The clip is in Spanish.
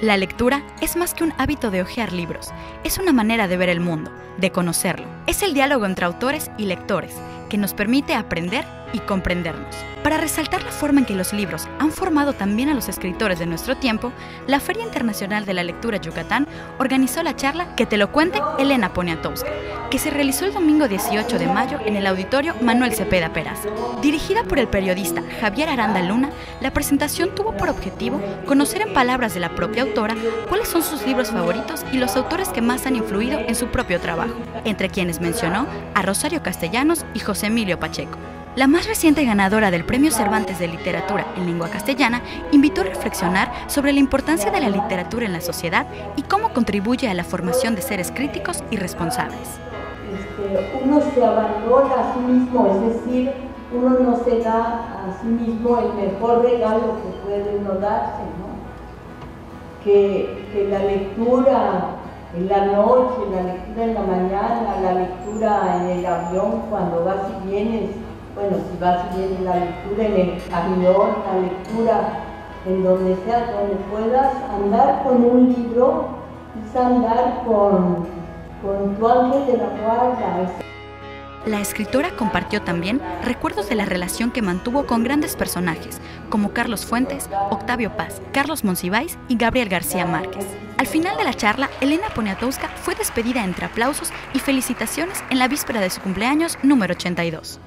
La lectura es más que un hábito de hojear libros, es una manera de ver el mundo, de conocerlo. Es el diálogo entre autores y lectores que nos permite aprender y comprendernos. Para resaltar la forma en que los libros han formado también a los escritores de nuestro tiempo, la Feria Internacional de la Lectura Yucatán organizó la charla Que te lo cuente Elena Poniatowska, que se realizó el domingo 18 de mayo en el auditorio Manuel Cepeda Peraza. Dirigida por el periodista Javier Aranda Luna, la presentación tuvo por objetivo conocer en palabras de la propia autora cuáles son sus libros favoritos y los autores que más han influido en su propio trabajo, entre quienes mencionó a Rosario Castellanos y José Emilio Pacheco. La más reciente ganadora del Premio Cervantes de Literatura en lengua castellana invitó a reflexionar sobre la importancia de la literatura en la sociedad y cómo contribuye a la formación de seres críticos y responsables. Este, uno se abandona a sí mismo, es decir, uno no se da a sí mismo el mejor regalo que puede uno darse, que la lectura en la noche, la lectura en la mañana, la lectura en el avión cuando vas y vienes, bueno, si vas bien la lectura en el avión, la lectura en donde sea, donde puedas, andar con un libro es andar con, con tu ángel de la guarda. La escritora compartió también recuerdos de la relación que mantuvo con grandes personajes como Carlos Fuentes, Octavio Paz, Carlos Monsiváis y Gabriel García Márquez. Al final de la charla, Elena Poniatowska fue despedida entre aplausos y felicitaciones en la víspera de su cumpleaños número 82.